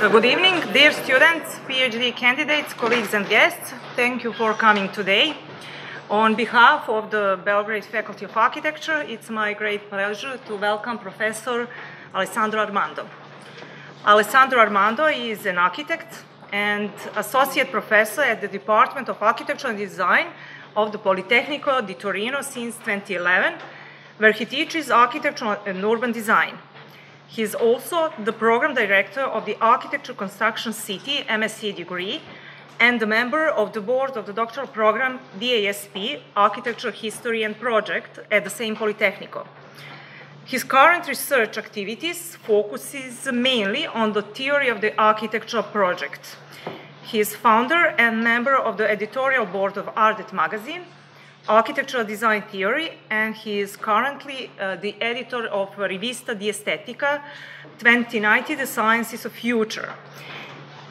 Uh, Good evening, dear students, PhD candidates, colleagues, and guests. Thank you for coming today. On behalf of the Belgrade Faculty of Architecture, it's my great pleasure to welcome Professor Alessandro Armando. Alessandro Armando is an architect and associate professor at the Department of Architecture and Design of the Politecnico di Torino since 2011, where he teaches architecture and urban design. He is also the program director of the Architecture Construction City MSc degree and a member of the board of the doctoral program DASP Architecture History and Project at the same Politecnico. His current research activities focuses mainly on the theory of the architectural project. He is founder and member of the editorial board of Ardeth magazine, Architectural Design Theory, and he is currently uh, the editor of Rivista di Estetica 2090, The Sciences of Future.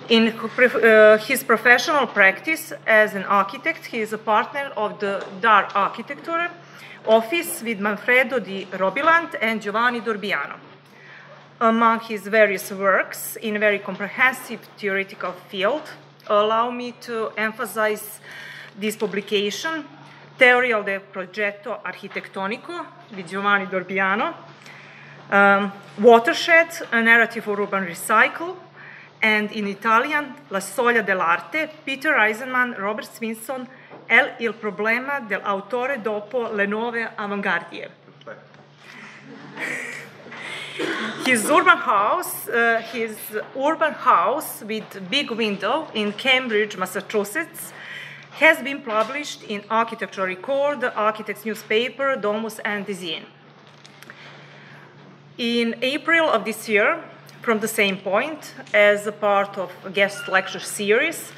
In uh, his professional practice as an architect, he is a partner of the DAR Architecture office with Manfredo di Robilant and Giovanni Durbiano. Among his various works in a very comprehensive theoretical field, allow me to emphasize this publication, Teoria del progetto architettonico with Giovanni Durbiano, um, Watershed, a narrative for urban recycle, and in Italian, La soglia dell'arte, Peter Eisenman, Robert Smithson, El il problema dell'autore dopo le nuove avanguardie. His urban house, uh, his urban house with big window in Cambridge, Massachusetts, has been published in Architectural Record, the Architect's newspaper, Domus and Design. In April of this year, from the same point, as a part of a guest lecture series,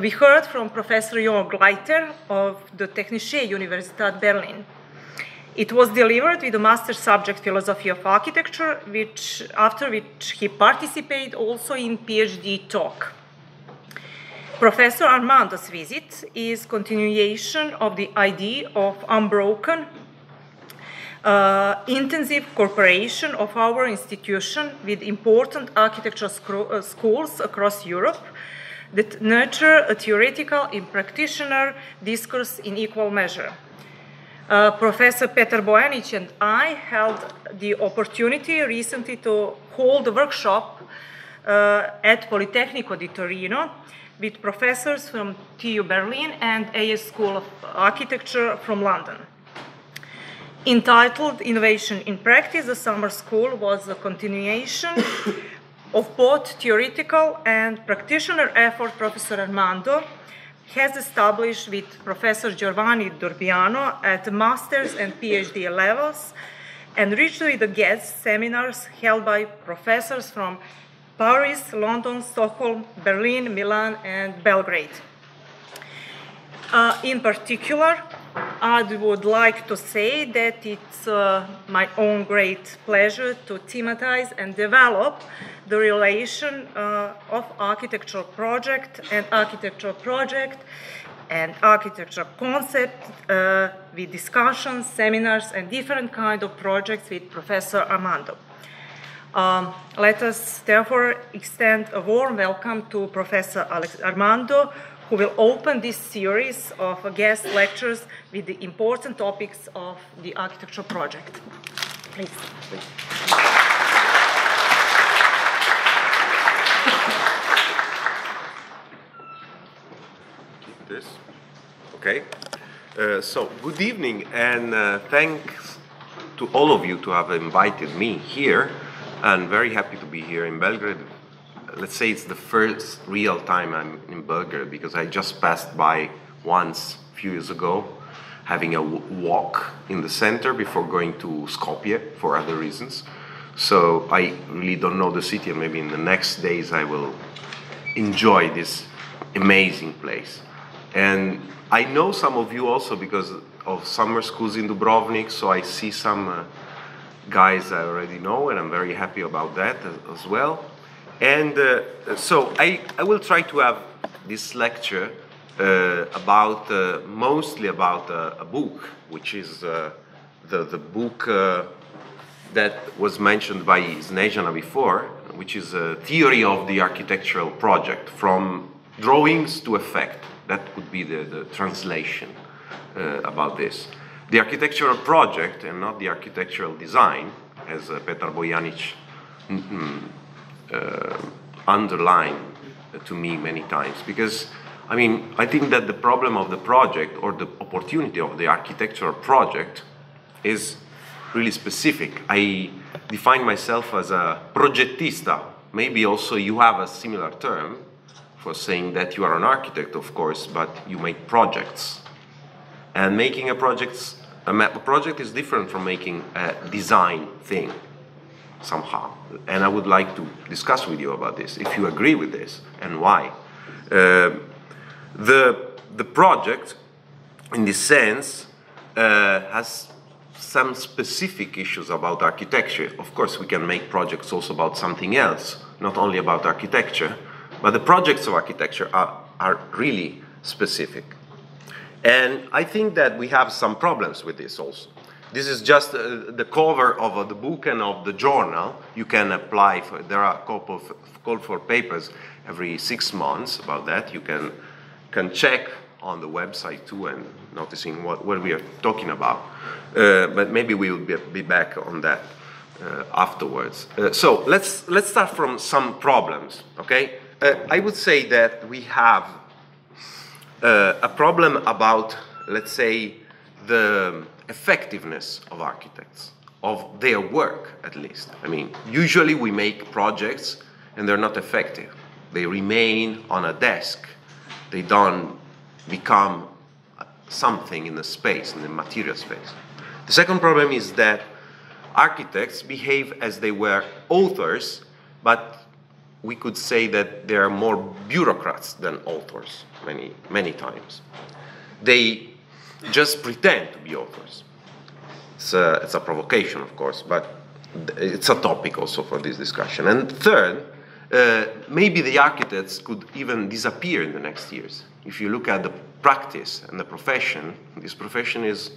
we heard from Professor Jörg Leiter of the Technische Universität Berlin. It was delivered with a master subject philosophy of architecture, which, after which he participated also in PhD talk. Professor Armando's visit is continuation of the idea of unbroken, uh, intensive cooperation of our institution with important architectural uh, schools across Europe that nurture a theoretical and practitioner discourse in equal measure. Uh, Professor Petar Bojanic and I held the opportunity recently to hold a workshop uh, at Politecnico di Torino with professors from TU Berlin and AA School of Architecture from London. Entitled Innovation in Practice, the summer school was a continuation of both theoretical and practitioner effort Professor Armando has established with Professor Giovanni Durbiano at master's and PhD levels, and richly the guest seminars held by professors from Paris, London, Stockholm, Berlin, Milan, and Belgrade. Uh, in particular, I would like to say that it's uh, my own great pleasure to thematize and develop the relation uh, of architectural project and architectural project and architecture concept uh, with discussions, seminars, and different kind of projects with Professor Armando. Um, let us therefore extend a warm welcome to Professor Alex Armando, who will open this series of guest lectures with the important topics of the architectural project. Please. Keep this. Okay. Uh, so, good evening, and uh, thanks to all of you to have invited me here. And very happy to be here in Belgrade let's say it's the first real time I'm in Belgrade because I just passed by once a few years ago, having a walk in the center before going to Skopje for other reasons. So I really don't know the city, and maybe in the next days I will enjoy this amazing place. And I know some of you also because of summer schools in Dubrovnik, so I see some uh, guys I already know, and I'm very happy about that as, as well. And uh, so I, I will try to have this lecture uh, about uh, mostly about a book, which is uh, the, the book uh, that was mentioned by Snezhana before, which is a theory of the architectural project from drawings to effect. That could be the, the translation uh, about this. The architectural project and not the architectural design, as uh, Petar Bojanic mm, mm, uh, underlined to me many times, because I mean, I think that the problem of the project or the opportunity of the architectural project is really specific. I define myself as a progettista. Maybe also you have a similar term for saying that you are an architect, of course, but you make projects. And making a project, a, map, project is different from making a design thing somehow. And I would like to discuss with you about this, if you agree with this and why. Uh, the, the project, in this sense, uh, has some specific issues about architecture. Of course, we can make projects also about something else, not only about architecture, but the projects of architecture are, are really specific. And I think that we have some problems with this also. This is just uh, the cover of uh, the book and of the journal. You can apply for, there are a couple of call for papers every six months about that. You can can check on the website too and noticing what, what we are talking about. Uh, but maybe we will be, be back on that uh, afterwards. Uh, so let's, let's start from some problems, okay? Uh, I would say that we have uh, a problem about, let's say, the effectiveness of architects, of their work at least. I mean, usually we make projects and they're not effective. They remain on a desk they don't become something in the space, in the material space. The second problem is that architects behave as they were authors, but we could say that they are more bureaucrats than authors many, many times. They just pretend to be authors. It's a, it's a provocation, of course, but it's a topic also for this discussion. And third, uh, maybe the architects could even disappear in the next years. If you look at the practice and the profession, this profession is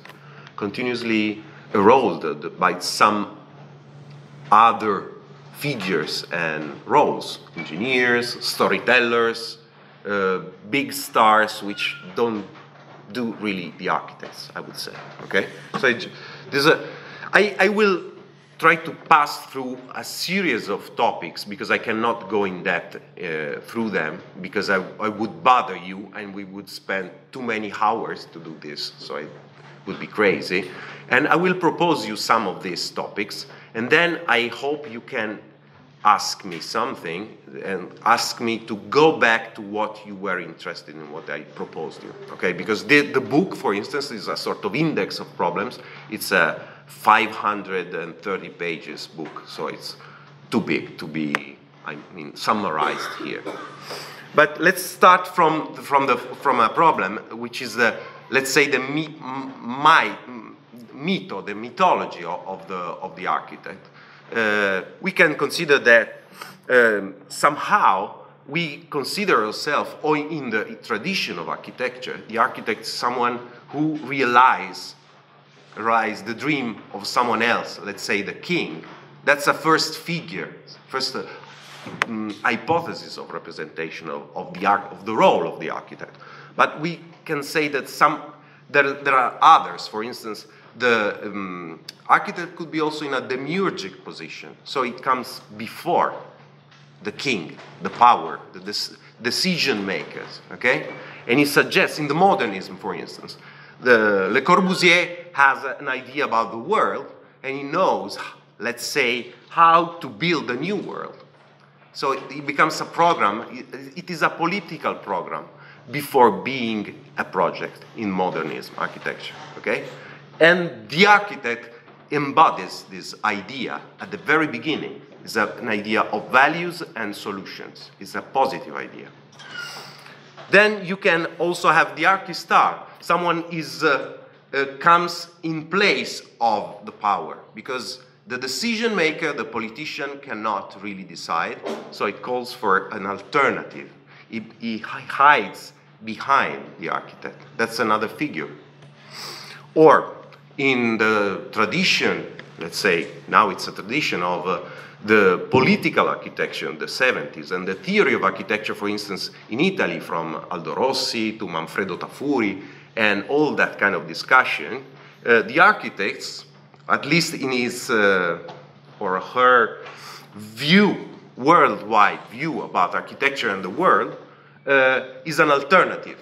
continuously eroded by some other figures and roles engineers, storytellers, uh, big stars, which don't do really the architects, I would say. Okay? So there's a, I, I will try to pass through a series of topics because I cannot go in depth uh, through them because I, I, would bother you and we would spend too many hours to do this, so it would be crazy. And I will propose you some of these topics, and then I hope you can ask me something and ask me to go back to what you were interested in, what I proposed you. Okay, because the, the book, for instance, is a sort of index of problems. It's a 530 pages book, so it's too big to be, I mean, summarized here. But let's start from, from, the, from a problem, which is the, let's say, the my, myth or the mythology of, of, the, of the architect. Uh, we can consider that um, somehow we consider ourselves, or in the tradition of architecture, the architect is someone who realizes rise the dream of someone else, let's say the king. That's a first figure, first uh, um, hypothesis of representation of, of the of the role of the architect. But we can say that some there, there are others. For instance, the um, architect could be also in a demiurgic position, so it comes before the king, the power, the decision makers. Okay, and he suggests in the modernism, for instance, the, Le Corbusier has an idea about the world and he knows, let's say, how to build a new world. So it becomes a program, it is a political program before being a project in modernism architecture, okay? And the architect embodies this idea at the very beginning. It's an idea of values and solutions. It's a positive idea. Then you can also have the archistar, someone is, uh, uh, comes in place of the power because the decision maker, the politician, cannot really decide, so it calls for an alternative. He, he hides behind the architect. That's another figure. Or in the tradition, let's say, now it's a tradition of uh, the political architecture in the 70s and the theory of architecture, for instance, in Italy from Aldo Rossi to Manfredo Tafuri and all that kind of discussion, uh, the architects, at least in his uh, or her view, worldwide view about architecture and the world, uh, is an alternative.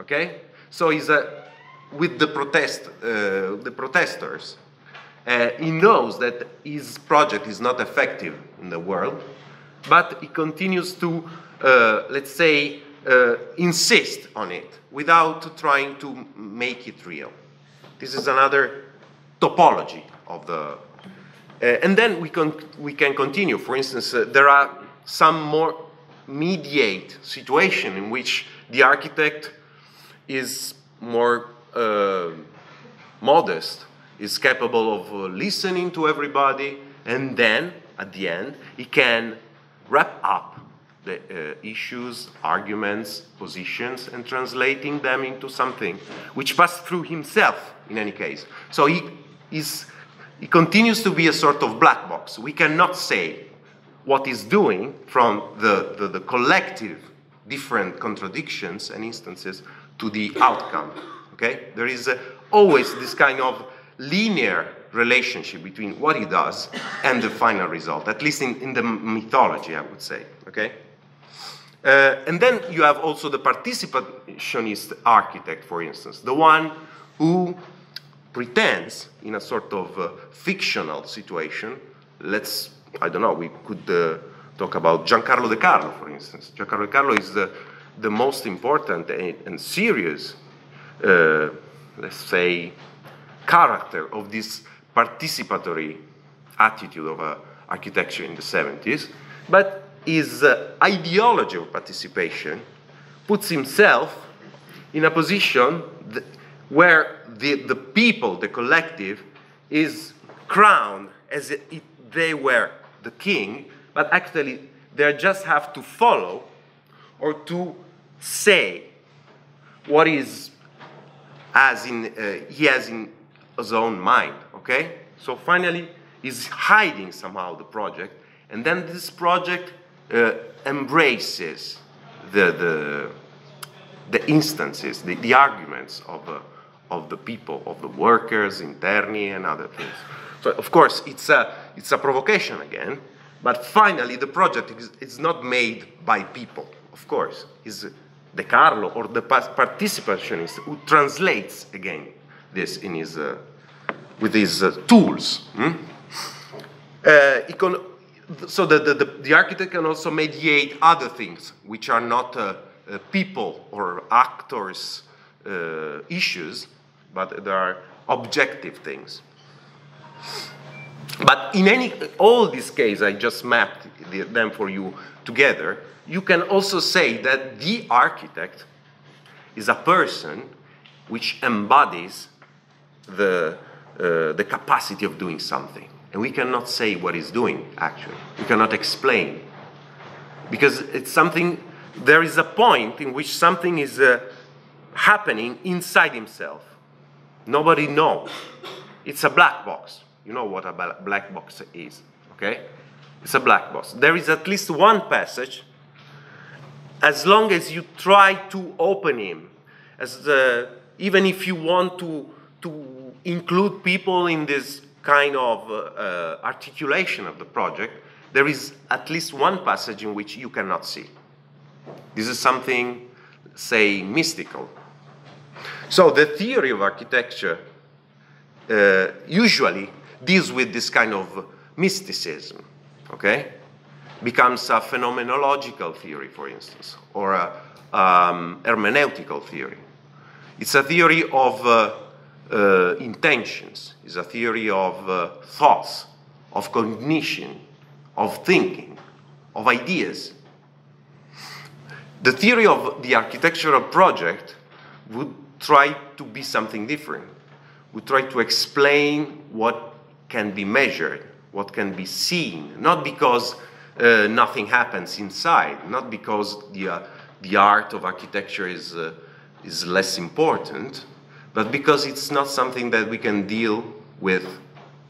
Okay, so is a with the protest, uh, the protesters. Uh, he knows that his project is not effective in the world, but he continues to, uh, let's say, insist on it without trying to make it real. This is another topology of the. And then we, can we can continue. For instance, there are some more mediate situation in which the architect is more modest, is capable of uh, listening to everybody, and then at the end he can wrap up the uh, issues, arguments, positions, and translating them into something which passed through himself in any case. So he is he continues to be a sort of black box. We cannot say what he's doing from the, the, the collective different contradictions and instances to the outcome. Okay? There is uh, always this kind of linear relationship between what he does and the final result, at least in, in the mythology, I would say. Okay? Uh, and then you have also the participationist architect, for instance, the one who pretends in a sort of uh, fictional situation. Let's, I don't know, we could uh, talk about Giancarlo De Carlo, for instance. Giancarlo De Carlo is the, the most important and, and serious, uh, let's say, character of this participatory attitude of uh, architecture in the 70s. But his uh, ideology of participation puts himself in a position that, where the, the people, the collective, is crowned as if they were the king, but actually they just have to follow or to say what is as in uh, he has in his own mind. Okay, so finally he's hiding somehow the project, and then this project uh, embraces the, the, the instances, the, the arguments of, uh, of the people, of the workers, interni, and other things. So, of course, it's a, it's a provocation again, but finally, the project is, is not made by people, of course. It's De Carlo or the participationist who translates again this in his, uh, with his uh, tools. Hmm? Uh, so the, the, the, architect can also mediate other things which are not uh, uh, people or actors uh, issues, but there are objective things. But in any all these cases, I just mapped them for you together. You can also say that the architect is a person which embodies the, uh, the capacity of doing something. And we cannot say what he's doing, actually. We cannot explain. Because it's something, there is a point in which something is uh, happening inside himself. Nobody knows. It's a black box. You know what a black box is, okay? It's a black box. There is at least one passage, as long as you try to open him, as the, even if you want to, to include people in this kind of uh, uh, articulation of the project, there is at least one passage in which you cannot see. This is something, say, mystical. So the theory of architecture uh, usually deals with this kind of mysticism, okay? Becomes a phenomenological theory, for instance, or a um, hermeneutical theory. It's a theory of uh, uh, intentions, it's a theory of uh, thoughts, of cognition, of thinking, of ideas. The theory of the architectural project would try to be something different, would try to explain what can be measured, what can be seen, not because uh, nothing happens inside, not because the, uh, the art of architecture is, uh, is less important, but because it's not something that we can deal with,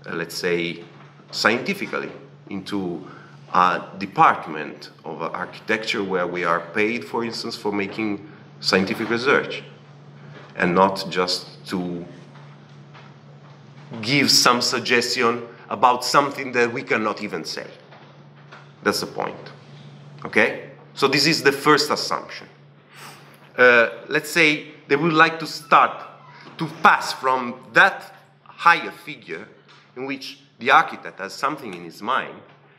uh, let's say, scientifically. into a department of architecture where we are paid, for instance, for making scientific research and not just to give some suggestion about something that we cannot even say. That's the point. Okay? So this is the first assumption. Uh, let's say they would like to start to pass from that higher figure in which the architect has something in his mind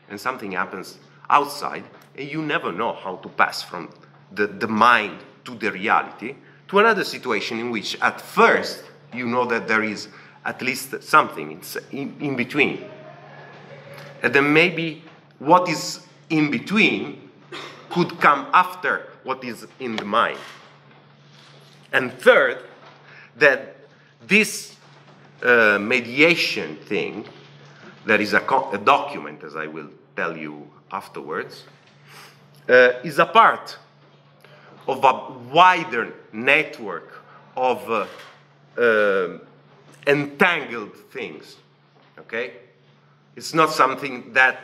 and something happens outside, and you never know how to pass from the, the mind to the reality, to another situation in which at first you know that there is at least something in, in between. And then maybe what is in between could come after what is in the mind. And third, that this uh, mediation thing, that is a, a, document, as I will tell you afterwards, uh, is a part of a wider network of uh, uh entangled things. Okay? It's not something that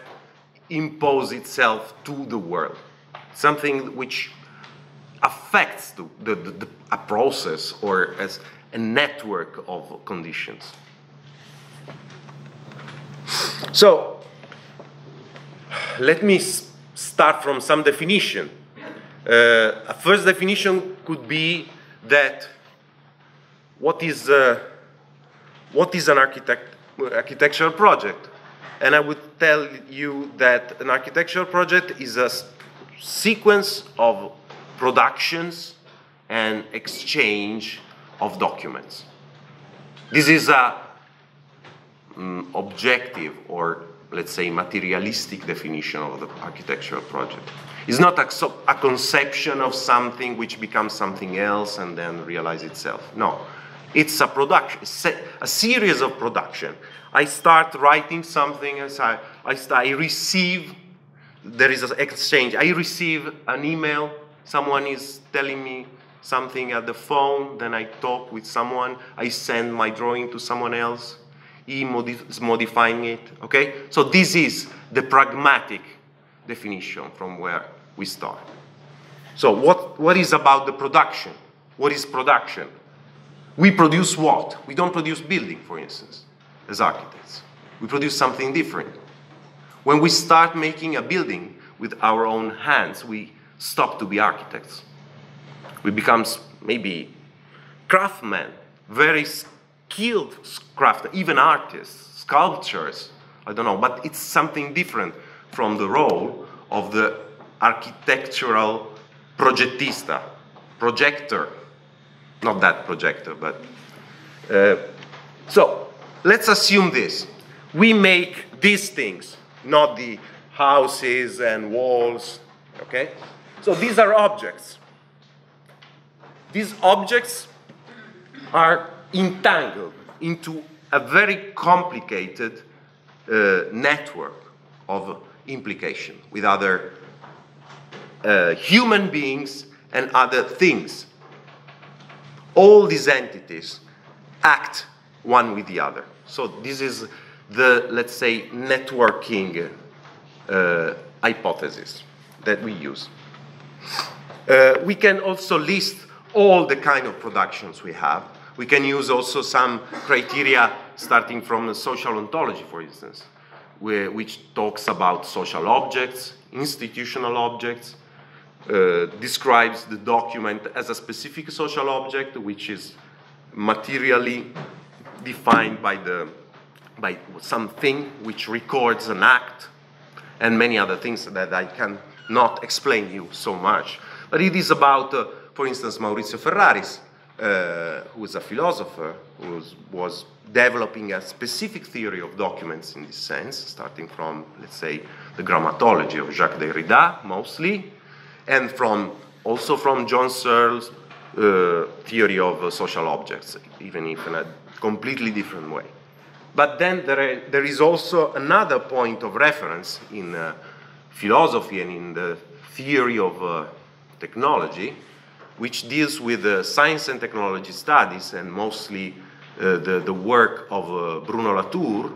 imposes itself to the world. Something which affects the, the, the, a process or as a network of conditions. So, let me start from some definition. Uh, a first definition could be that what is, uh, what is an architect, architectural project? And I would tell you that an architectural project is a sequence of productions and exchange of documents. This is a um, objective or let's say materialistic definition of the architectural project. It's not a, a, conception of something which becomes something else and then realize itself. No, it's a production, a series of production. I start writing something as I, I, start, I receive, there is an exchange. I receive an email Someone is telling me something at the phone, then I talk with someone, I send my drawing to someone else, he modif is modifying it, okay? So this is the pragmatic definition from where we start. So what, what is about the production? What is production? We produce what? We don't produce building, for instance, as architects. We produce something different. When we start making a building with our own hands, we stop to be architects. We become maybe craftsmen, very skilled craftsmen, even artists, sculptors, I don't know, but it's something different from the role of the architectural progettista, projector, not that projector, but. Uh, so let's assume this. We make these things, not the houses and walls, okay? So these are objects. These objects are entangled into a very complicated uh, network of implication with other uh, human beings and other things. All these entities act one with the other. So this is the, let's say, networking uh, hypothesis that we use. Uh, we can also list all the kind of productions we have. We can use also some criteria starting from social ontology, for instance, where, which talks about social objects, institutional objects, uh, describes the document as a specific social object, which is materially defined by, the, by something which records an act, and many other things that I can not explain you so much. But it is about, uh, for instance, Maurizio Ferraris, uh, who is a philosopher, who was developing a specific theory of documents in this sense, starting from, let's say, the grammatology of Jacques Derrida, mostly, and from also from John Searle's uh, theory of uh, social objects, even if in a completely different way. But then there, there is also another point of reference in uh, philosophy and in the theory of uh, technology, which deals with uh, science and technology studies and mostly uh, the, the work of uh, Bruno Latour.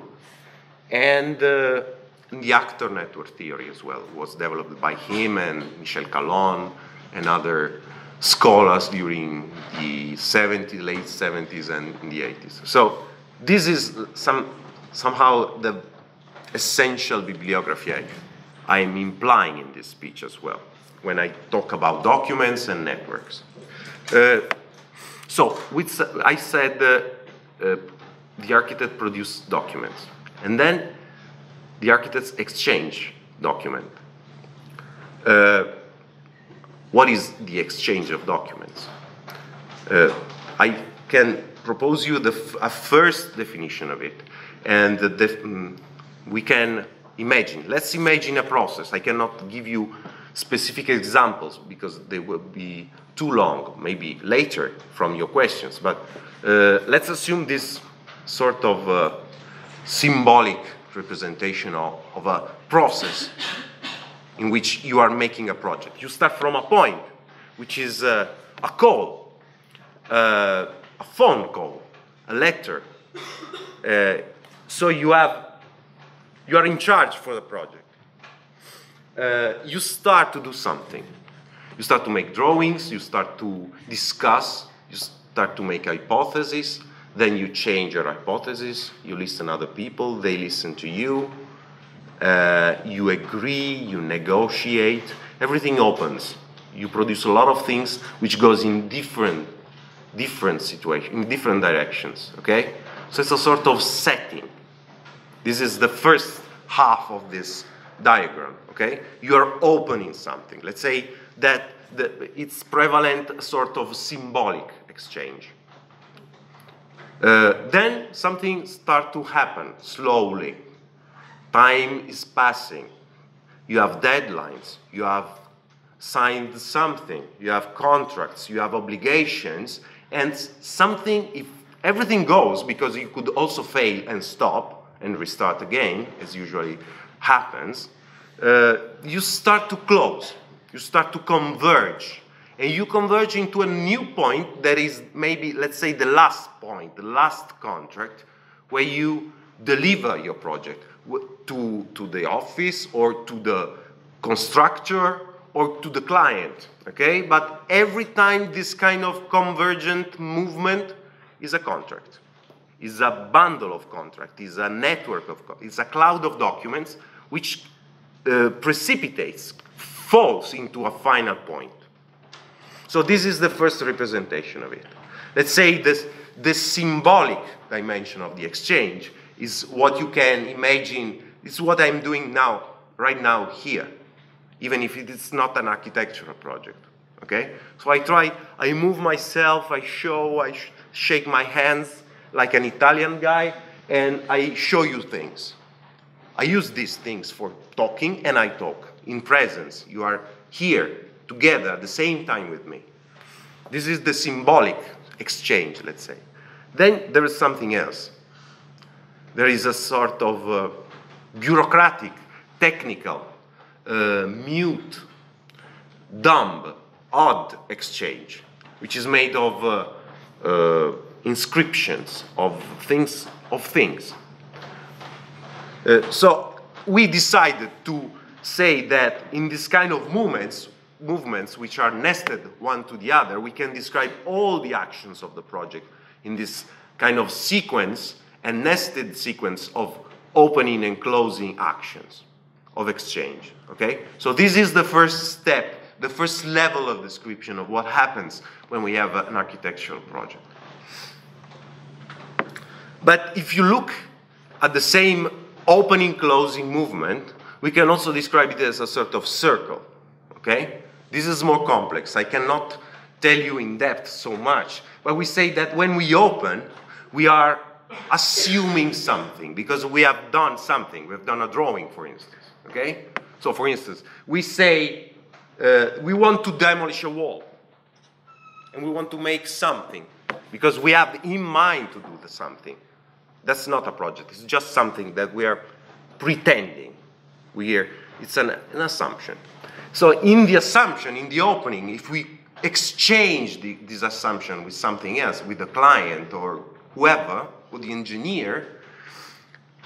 And uh, the actor network theory as well was developed by him and Michel Callon and other scholars during the 70s, late 70s and in the 80s. So this is some, somehow the essential bibliography I, I am implying in this speech as well when I talk about documents and networks. Uh, so, which I said uh, uh, the architect produced documents, and then the architects exchange document. Uh, what is the exchange of documents? Uh, I can propose you the a first definition of it, and um, we can imagine. Let's imagine a process. I cannot give you specific examples because they will be too long, maybe later from your questions. But uh, let's assume this sort of uh, symbolic representation of, of, a process in which you are making a project. You start from a point, which is uh, a call, uh, a phone call, a letter. Uh, so you have, you are in charge for the project uh, you start to do something. You start to make drawings, you start to discuss, you start to make hypotheses, then you change your hypothesis, you listen to other people, they listen to you, uh, you agree, you negotiate, everything opens. You produce a lot of things which goes in different, different situations, in different directions, okay? So it's a sort of setting. This is the first half of this diagram, okay? You are opening something. Let's say that the, it's prevalent sort of symbolic exchange. Uh, then something start to happen slowly. Time is passing. You have deadlines. You have signed something. You have contracts. You have obligations. And something, if everything goes, because you could also fail and stop and restart again, as usually happens, uh, you start to close, you start to converge, and you converge into a new point that is maybe, let's say, the last point, the last contract, where you deliver your project to, to the office or to the constructor or to the client, okay? But every time this kind of convergent movement is a contract, is a bundle of contract, is a network of, it's a cloud of documents which uh, precipitates, falls into a final point. So this is the first representation of it. Let's say this, this symbolic dimension of the exchange is what you can imagine, it's what I'm doing now, right now here, even if it is not an architectural project. Okay? So I try, I move myself, I show, I sh shake my hands like an Italian guy, and I show you things. I use these things for talking and I talk in presence. You are here together at the same time with me. This is the symbolic exchange, let's say. Then there is something else. There is a sort of uh, bureaucratic, technical, uh, mute, dumb, odd exchange, which is made of uh, uh inscriptions of things of things. Uh, so we decided to say that in this kind of movements, movements which are nested one to the other, we can describe all the actions of the project in this kind of sequence and nested sequence of opening and closing actions of exchange. Okay? So this is the first step, the first level of description of what happens when we have an architectural project. But if you look at the same opening closing movement, we can also describe it as a sort of circle. Okay? This is more complex. I cannot tell you in depth so much, but we say that when we open, we are assuming something because we have done something. We've done a drawing, for instance. Okay? So, for instance, we say uh, we want to demolish a wall and we want to make something because we have in mind to do the something. That's not a project. It's just something that we are pretending. We are, it's an, an assumption. So in the assumption, in the opening, if we exchange the, this assumption with something else, with the client or whoever, with the engineer,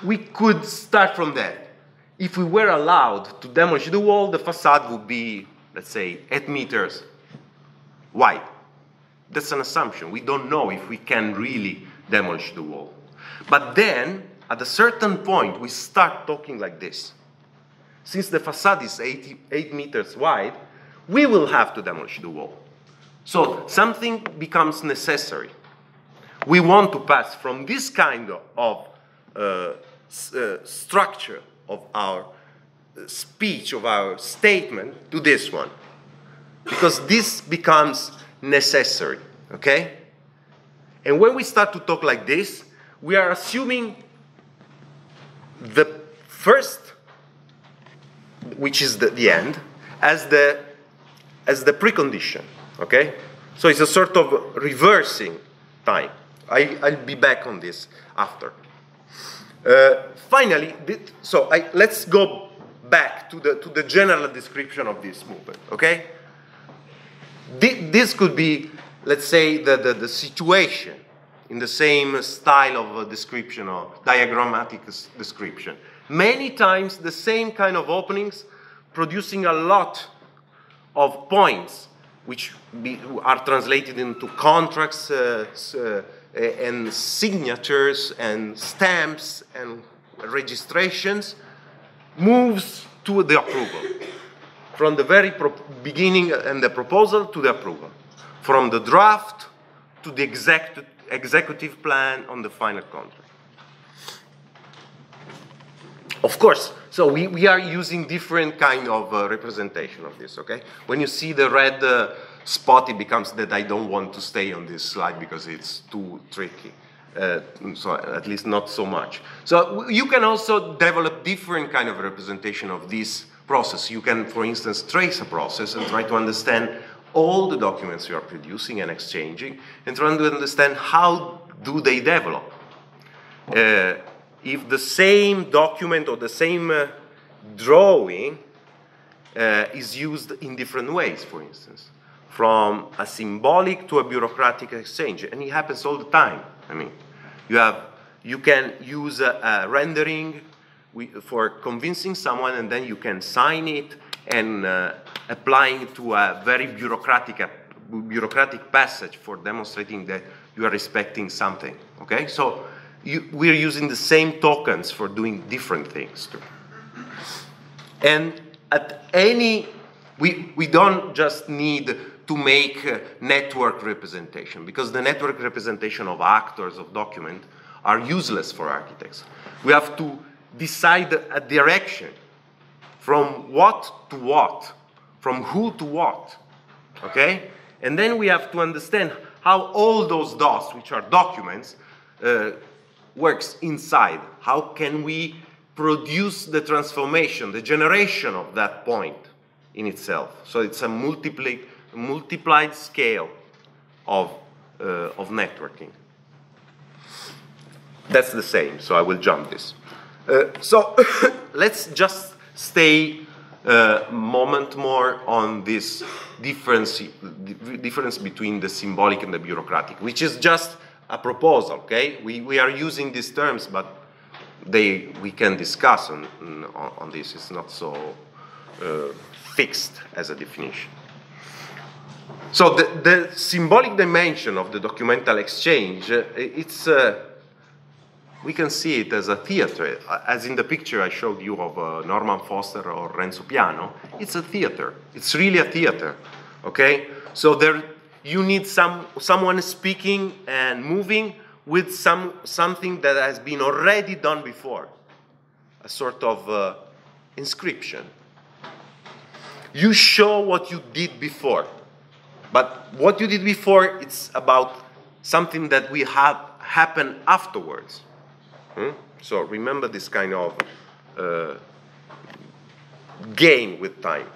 we could start from that. if we were allowed to demolish the wall, the facade would be, let's say, 8 meters wide. That's an assumption. We don't know if we can really demolish the wall. But then, at a certain point, we start talking like this. Since the facade is 80, 8 meters wide, we will have to demolish the wall. So something becomes necessary. We want to pass from this kind of uh, uh, structure of our uh, speech, of our statement, to this one. Because this becomes necessary, okay? And when we start to talk like this, we are assuming the first, which is the, the end, as the, as the precondition, okay? So it's a sort of reversing time. I, I'll be back on this after. Uh, finally, so I, let's go back to the, to the general description of this movement, okay? This could be, let's say, the, the, the situation in the same style of uh, description or diagrammatic description. Many times the same kind of openings producing a lot of points which be, are translated into contracts uh, uh, and signatures and stamps and registrations moves to the approval from the very beginning and the proposal to the approval, from the draft to the execu- executive plan on the final contract. Of course, so we, we are using different kind of uh, representation of this, okay? When you see the red uh, spot, it becomes that I don't want to stay on this slide because it's too tricky. Uh, so at least not so much. So you can also develop different kind of representation of this process. You can, for instance, trace a process and try to understand all the documents you are producing and exchanging and trying to understand how do they develop uh, if the same document or the same uh, drawing uh, is used in different ways, for instance, from a symbolic to a bureaucratic exchange, and it happens all the time. I mean, you have you can use a, a rendering for convincing someone, and then you can sign it and uh, applying it to a very bureaucratic ap- bureaucratic passage for demonstrating that you are respecting something. Okay, so you, we're using the same tokens for doing different things too. And at any, we, we don't just need to make uh, network representation because the network representation of actors of document are useless for architects. We have to decide a direction from what to what, from who to what, okay? And then we have to understand how all those dots, which are documents, uh, works inside. How can we produce the transformation, the generation of that point in itself? So it's a multipli- multiplied scale of, uh, of networking. That's the same, so I will jump this. Uh, so let's just stay a moment more on this difference, difference between the symbolic and the bureaucratic, which is just a proposal, okay? We, we are using these terms, but they, we can discuss on, on, on this. It's not so uh, fixed as a definition. So the, the symbolic dimension of the documental exchange, uh, it's, uh, we can see it as a theater. As in the picture I showed you of uh, Norman Foster or Renzo Piano, it's a theater. It's really a theater, okay? So there, you need some, someone speaking and moving with some, something that has been already done before, a sort of uh, inscription. You show what you did before, but what you did before, it's about something that will have happen afterwards. Hmm? So remember this kind of uh, game with time.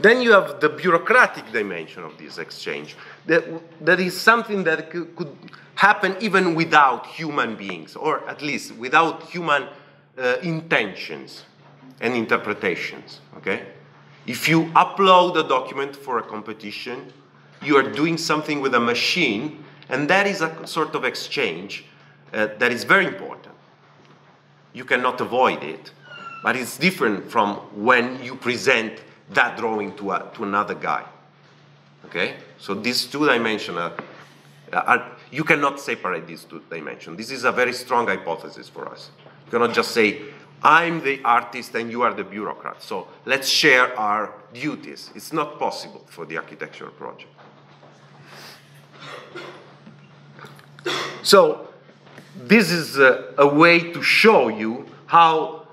Then you have the bureaucratic dimension of this exchange. That, that is something that could, could happen even without human beings, or at least without human uh, intentions and interpretations. Okay? If you upload a document for a competition, you are doing something with a machine, and that is a sort of exchange uh, that is very important. You cannot avoid it, but it's different from when you present that drawing to, a, to another guy. Okay? So these two dimensions are, are, you cannot separate these two dimensions. This is a very strong hypothesis for us. You cannot just say, I'm the artist and you are the bureaucrat. So let's share our duties. It's not possible for the architectural project. So this is a, a way to show you how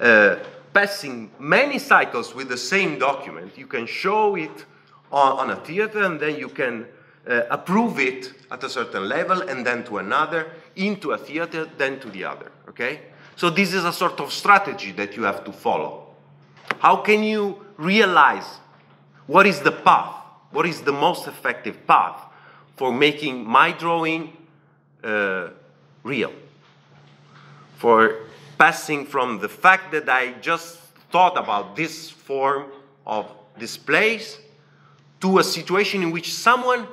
uh, passing many cycles with the same document, you can show it on, on a theater and then you can uh, approve it at a certain level and then to another, into a theater, then to the other, okay? So this is a sort of strategy that you have to follow. How can you realize what is the path, what is the most effective path for making my drawing uh, real? For passing from the fact that I just thought about this form of displays to a situation in which someone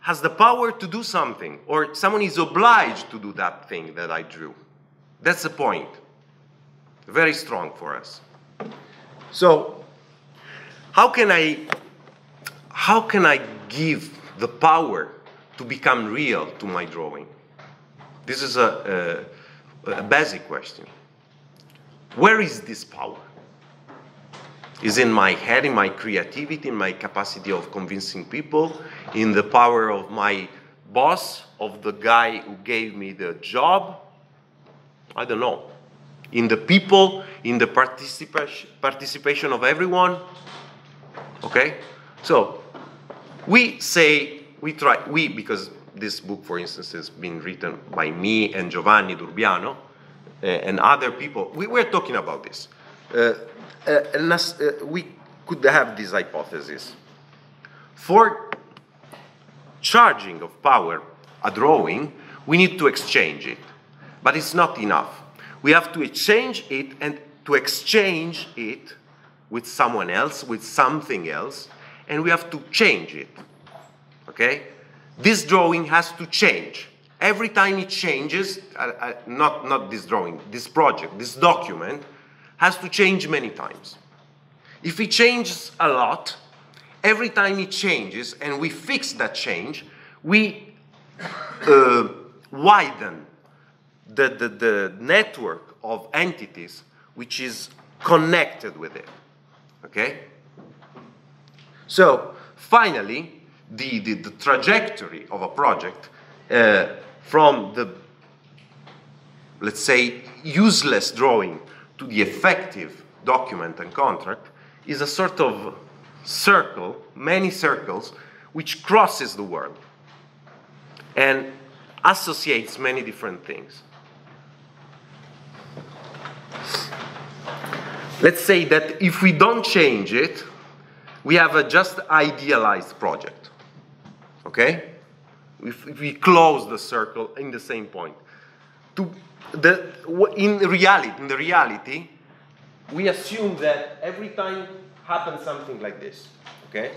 has the power to do something or someone is obliged to do that thing that I drew. That's the point. Very strong for us. So, how can I how can I give the power to become real to my drawing? This is a, a, a basic question. Where is this power? Is in my head, in my creativity, in my capacity of convincing people, in the power of my boss, of the guy who gave me the job? I don't know. In the people, in the participation, participation of everyone? Okay? So, we say, we try, we, because this book, for instance, has been written by me and Giovanni Durbiano uh, and other people. We were talking about this. Uh, uh, uh, we could have this hypothesis. For charging of power a drawing, we need to exchange it. But it's not enough. We have to exchange it and to exchange it with someone else, with something else, and we have to change it. Okay? This drawing has to change. Every time it changes, uh, uh, not, not this drawing, this project, this document, has to change many times. If it changes a lot, every time it changes and we fix that change, we uh, widen the, the, the network of entities which is connected with it. Okay? So, finally, the, the, the trajectory of a project uh, from the, let's say, useless drawing to the effective document and contract is a sort of circle, many circles, which crosses the world and associates many different things. Let's say that if we don't change it, we have a just idealized project. Okay? If, we close the circle in the same point. To the, in reality, in the reality, we assume that every time happens something like this. Okay?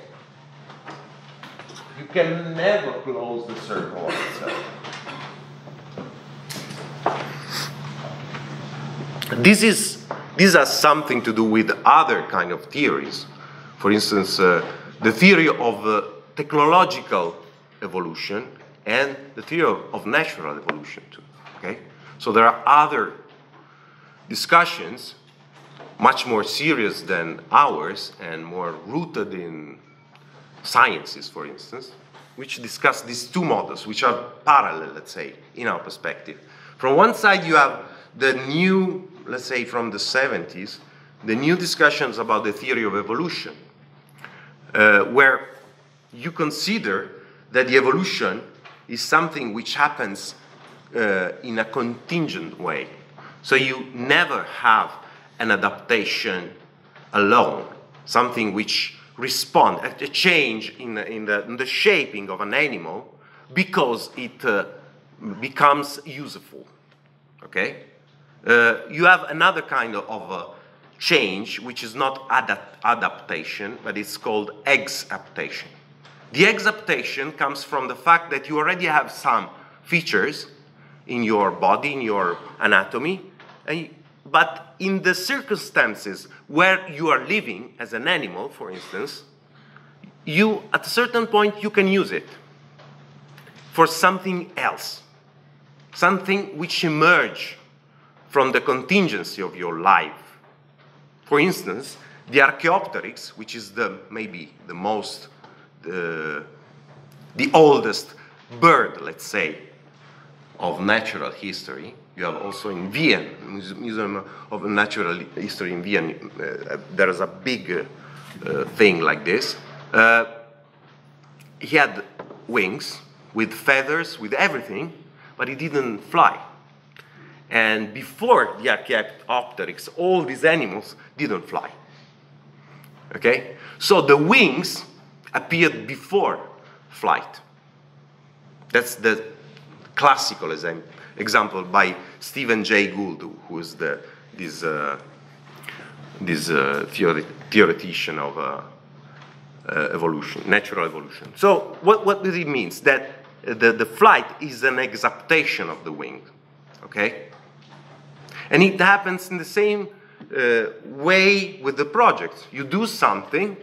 You can never close the circle on itself. This is this has something to do with other kind of theories. For instance, uh, the theory of uh, technological evolution and the theory of natural evolution too. Okay, so there are other discussions, much more serious than ours and more rooted in sciences, for instance, which discuss these two models, which are parallel, let's say, in our perspective. From one side, you have the new, let's say, from the 70s, the new discussions about the theory of evolution, uh, where you consider that the evolution is something which happens uh, in a contingent way. So you never have an adaptation alone, something which respond, a change in the, in the, in the shaping of an animal because it uh, becomes useful. Okay? Uh, you have another kind of, uh, change, which is not adapt adaptation, but it's called exaptation. The exaptation comes from the fact that you already have some features in your body, in your anatomy, and but in the circumstances where you are living as an animal, for instance, you, at a certain point, you can use it for something else, something which emerge from the contingency of your life. For instance, the Archaeopteryx, which is the maybe the most, the, the oldest bird, let's say, of natural history. You have also in Vienna, Museum of Natural History in Vienna, uh, there is a big uh, uh, thing like this. Uh, he had wings with feathers, with everything, but he didn't fly. And before the Archaeopteryx, all these animals didn't fly. Okay? So the wings appeared before flight. That's the classical example by Stephen Jay Gould, who is the, this, uh, this uh, theoretician of uh, uh, evolution, natural evolution. So what, what does it mean? That the, the flight is an exaptation of the wing, okay? And it happens in the same uh, way with the project. You do something,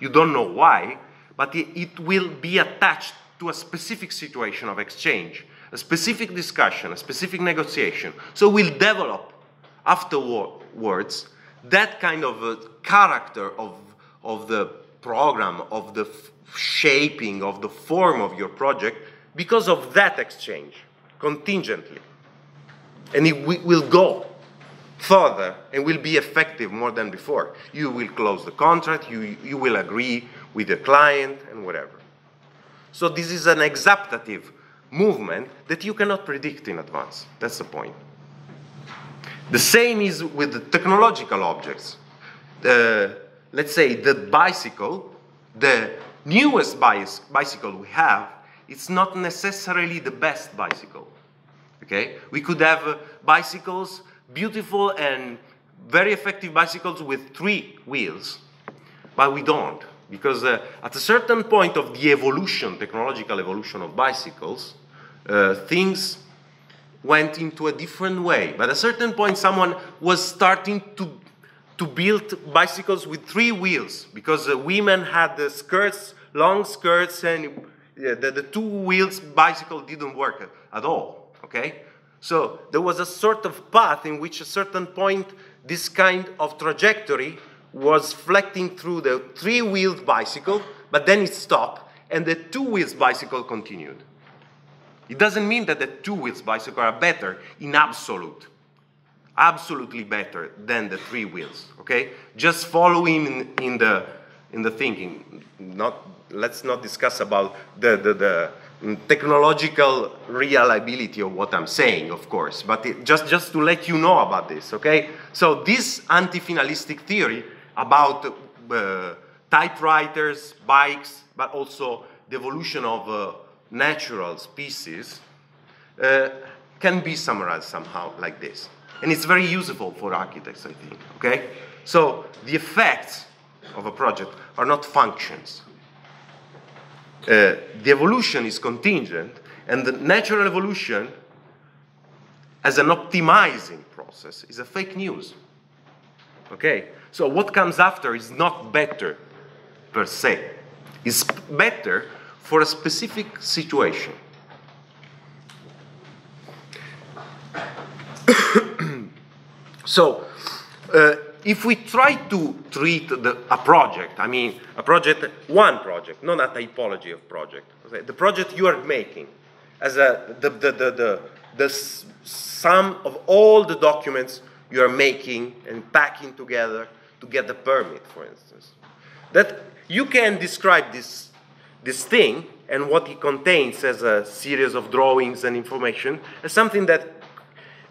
you don't know why, but it, it will be attached to a specific situation of exchange, a specific discussion, a specific negotiation. So we'll develop afterwards that kind of a character of, of the program, of the shaping, of the form of your project because of that exchange, contingently. And it will go further and will be effective more than before. You will close the contract, you, you will agree with the client, and whatever. So this is an exaptative movement that you cannot predict in advance. That's the point. The same is with the technological objects. Uh, let's say the bicycle, the newest bicycle we have, it's not necessarily the best bicycle. Okay? We could have uh, bicycles, beautiful and very effective bicycles with three wheels, but we don't. Because uh, at a certain point of the evolution, technological evolution of bicycles, uh, things went into a different way. But at a certain point, someone was starting to, to build bicycles with three wheels because uh, women had the skirts, long skirts, and the, the two wheels bicycle didn't work at all. Okay? So there was a sort of path in which, a certain point, this kind of trajectory was flecting through the three-wheeled bicycle, but then it stopped, and the two-wheels bicycle continued. It doesn't mean that the two-wheels bicycle are better in absolute, absolutely better than the three wheels. Okay, just following in, in the in the thinking. Not let's not discuss about the the, the technological reliability of what I'm saying, of course, but it, just just to let you know about this. Okay, so this anti-finalistic theory about uh, typewriters, bikes, but also the evolution of uh, natural species uh, can be summarized somehow like this. And it's very useful for architects, I think, okay? So the effects of a project are not functions. Uh, the evolution is contingent, and the natural evolution as an optimizing process is a fake news. Okay? So what comes after is not better per se. It's better for a specific situation. so uh, if we try to treat the, a project, I mean a project, one project, not a typology of project, okay? the project you are making as a, the, the, the, the, the sum of all the documents you are making and packing together to get the permit, for instance. That you can describe this, this thing and what it contains as a series of drawings and information as something that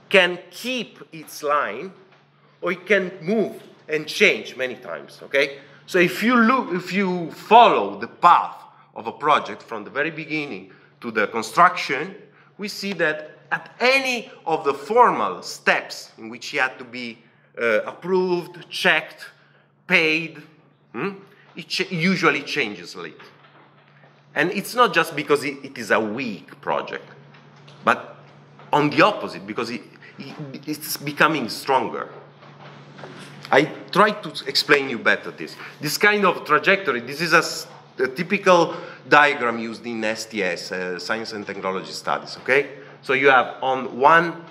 can keep its line or it can move and change many times, okay? So if you look, if you follow the path of a project from the very beginning to the construction, we see that at any of the formal steps in which he had to be uh, approved, checked, paid, hmm? it ch usually changes late. And it's not just because it, it is a weak project, but on the opposite, because it, it's becoming stronger. I try to explain you better this. This kind of trajectory, this is a, a typical diagram used in STS, uh, Science and Technology Studies, okay? So you have on one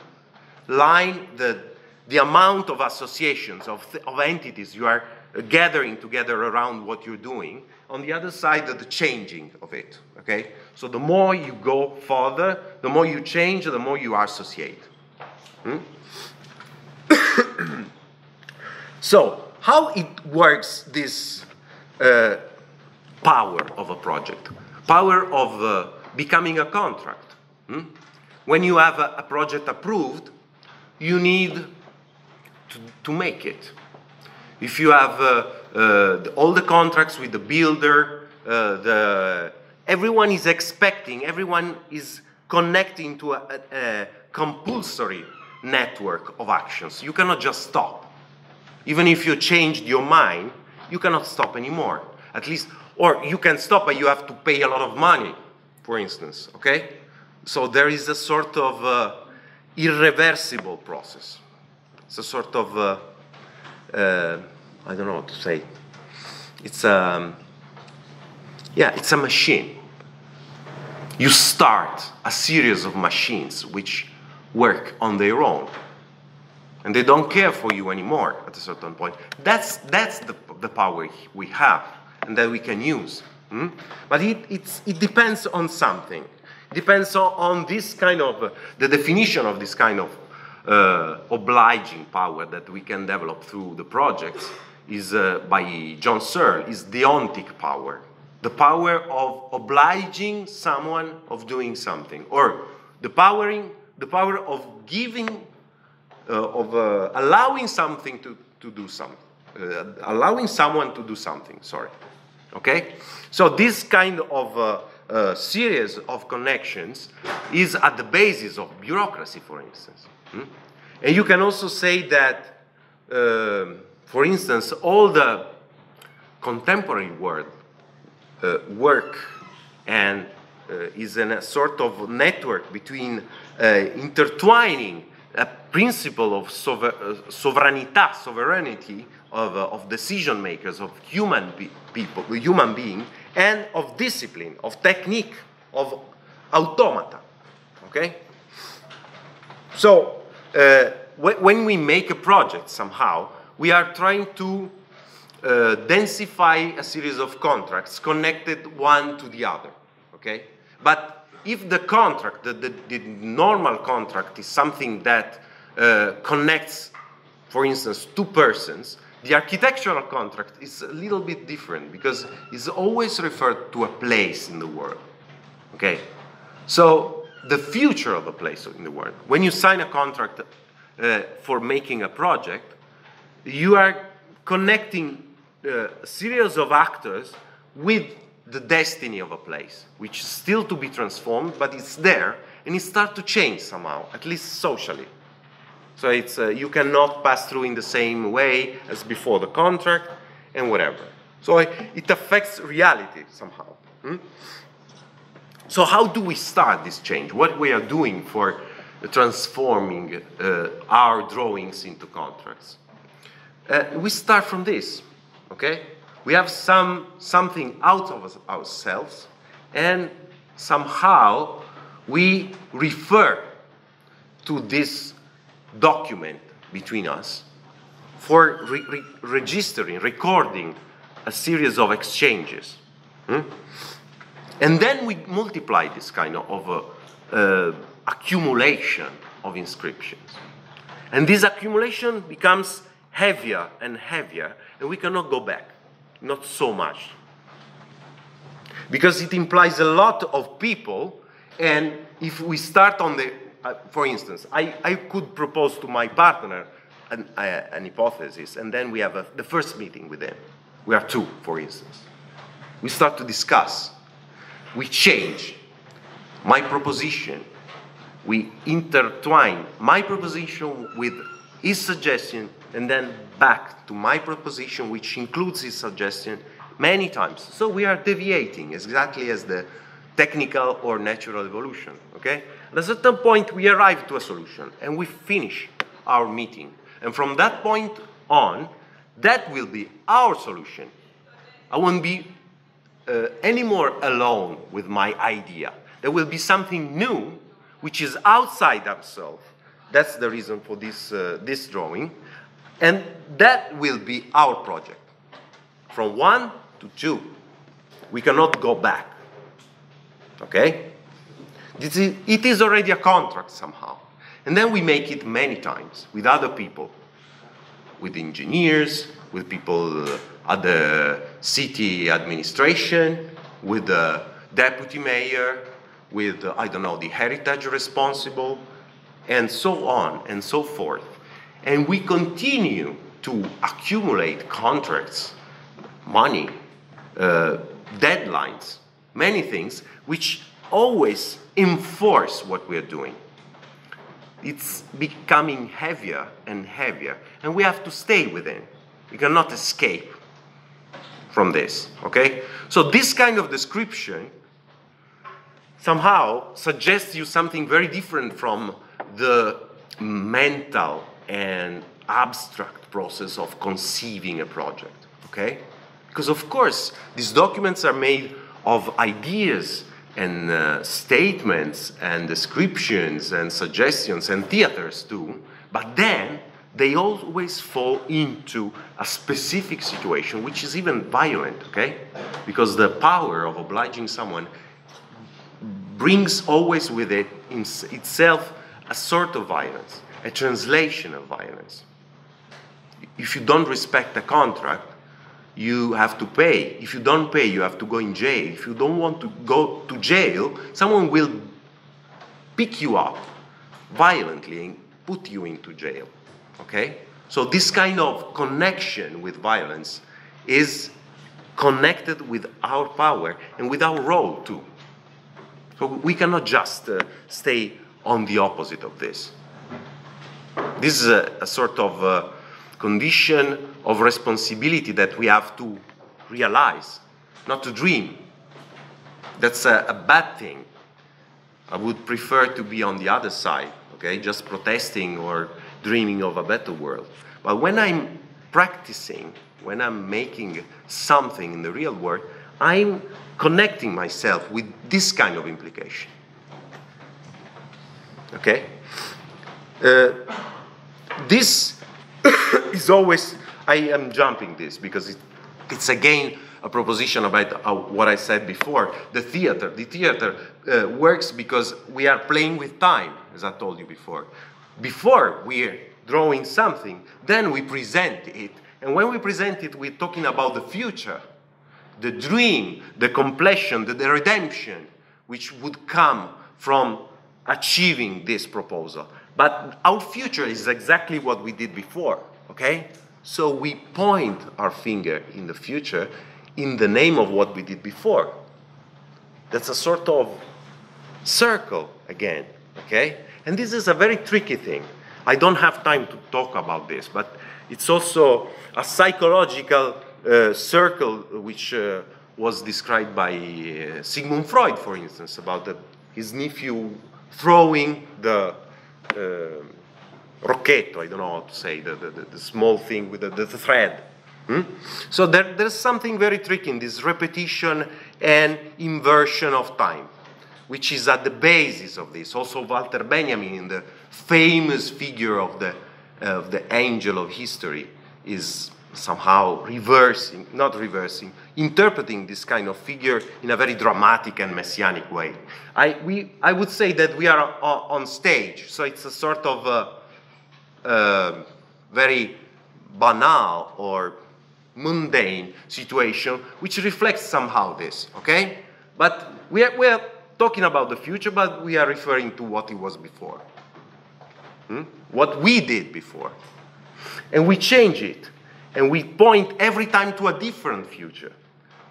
line the, the amount of associations, of, of entities you are gathering together around what you're doing. On the other side, the changing of it, okay? So the more you go further, the more you change, the more you associate. Hmm? So, how it works, this uh, power of a project? Power of uh, becoming a contract. Hmm? When you have a, a, project approved, you need to, to make it. If you have uh, uh all the contracts with the builder, uh, the, everyone is expecting, everyone is connecting to a, a, a compulsory network of actions. You cannot just stop. Even if you changed your mind, you cannot stop anymore. At least, or you can stop, but you have to pay a lot of money, for instance, okay? So there is a sort of uh, irreversible process. It's a sort of, uh, uh, I don't know what to say. It's a, um, yeah, it's a machine. You start a series of machines which work on their own. And they don't care for you anymore at a certain point. That's, that's the, the power we have and that we can use. Hmm? But it, it depends on something. Depends on, on this kind of, uh, the definition of this kind of uh, obliging power that we can develop through the projects is uh, by John Searle, is deontic power. The power of obliging someone of doing something, or the powering the power of giving, of uh, allowing something to, to do something, uh, allowing someone to do something, sorry. Okay? So this kind of uh, uh, series of connections is at the basis of bureaucracy, for instance. Hmm? And you can also say that, uh, for instance, all the contemporary world, work and is in a sort of network between uh, intertwining a principle of sover- uh, sovereignty, sovereignty of, uh, of decision makers, of human be- people, human being, and of discipline, of technique, of automata. Okay? So, uh, wh- when we make a project somehow, we are trying to uh, densify a series of contracts connected one to the other. Okay? But if the contract, the, the, the, normal contract is something that uh, connects, for instance, two persons, the architectural contract is a little bit different because it's always referred to a place in the world. Okay? So, the future of a place in the world. When you sign a contract uh, for making a project, you are connecting uh, a series of actors with the destiny of a place, which is still to be transformed, but it's there, and it starts to change somehow, at least socially. So it's, uh, you cannot pass through in the same way as before the contract, and whatever. So it affects reality somehow. Hmm? So how do we start this change? What we are doing for transforming uh, our drawings into contracts? Uh, we start from this, okay? We have some, something out of ourselves, and somehow we refer to this document between us for re re registering, recording a series of exchanges. Hmm? And then we multiply this kind of uh, uh, accumulation of inscriptions. And this accumulation becomes heavier and heavier, and we cannot go back not so much. Because it implies a lot of people, and if we start on the, uh, for instance, I, I could propose to my partner an, uh, an hypothesis, and then we have a, the first meeting with them. We are two, for instance. We start to discuss. We change my proposition. We intertwine my proposition with his suggestion and then back to my proposition, which includes his suggestion many times. So we are deviating exactly as the technical or natural evolution, okay? At a certain point, we arrive to a solution and we finish our meeting. And from that point on, that will be our solution. I won't be uh, anymore alone with my idea. There will be something new which is outside ourselves. That's the reason for this, uh, this drawing. And that will be our project. From one to two. We cannot go back. Okay? This is, it is already a contract somehow. And then we make it many times with other people, with engineers, with people at the city administration, with the deputy mayor, with, I don't know, the heritage responsible, and so on and so forth. And we continue to accumulate contracts, money, uh, deadlines, many things, which always enforce what we're doing. It's becoming heavier and heavier, and we have to stay within. We cannot escape from this, okay? So this kind of description somehow suggests you something very different from the mental and abstract process of conceiving a project, okay? Because of course, these documents are made of ideas and uh, statements and descriptions and suggestions and theaters too, but then they always fall into a specific situation, which is even violent, okay? Because the power of obliging someone brings always with it in itself a sort of violence, a translation of violence. If you don't respect a contract, you have to pay. If you don't pay, you have to go in jail. If you don't want to go to jail, someone will pick you up violently and put you into jail. Okay? So, this kind of connection with violence is connected with our power and with our role too. So, we cannot just uh, stay on the opposite of this. This is a, a sort of uh, condition of responsibility that we have to realize, not to dream. That's a, a bad thing. I would prefer to be on the other side, okay, just protesting or dreaming of a better world. But when I'm practicing, when I'm making something in the real world, I'm connecting myself with this kind of implication. Okay? Uh, this is always, I am jumping this because it, it's again a proposition about uh, what I said before. The theater, the theater uh, works because we are playing with time, as I told you before. Before we're drawing something, then we present it. And when we present it, we're talking about the future, the dream, the completion, the, the redemption, which would come from achieving this proposal. But our future is exactly what we did before, okay? So we point our finger in the future in the name of what we did before. That's a sort of circle again, okay? And this is a very tricky thing. I don't have time to talk about this, but it's also a psychological uh, circle which uh, was described by uh, Sigmund Freud, for instance, about the, his nephew throwing the uh, I don't know how to say, the, the, the small thing with the, the thread. Hmm? So there, there's something very tricky in this repetition and inversion of time, which is at the basis of this. Also, Walter Benjamin, the famous figure of the, of the angel of history, is somehow reversing, not reversing, interpreting this kind of figure in a very dramatic and messianic way. I, we, I would say that we are on, stage, so it's a sort of uh, uh, very banal or mundane situation which reflects somehow this, okay? But we are, we are talking about the future, but we are referring to what it was before. Hmm? What we did before. And we change it and we point every time to a different future.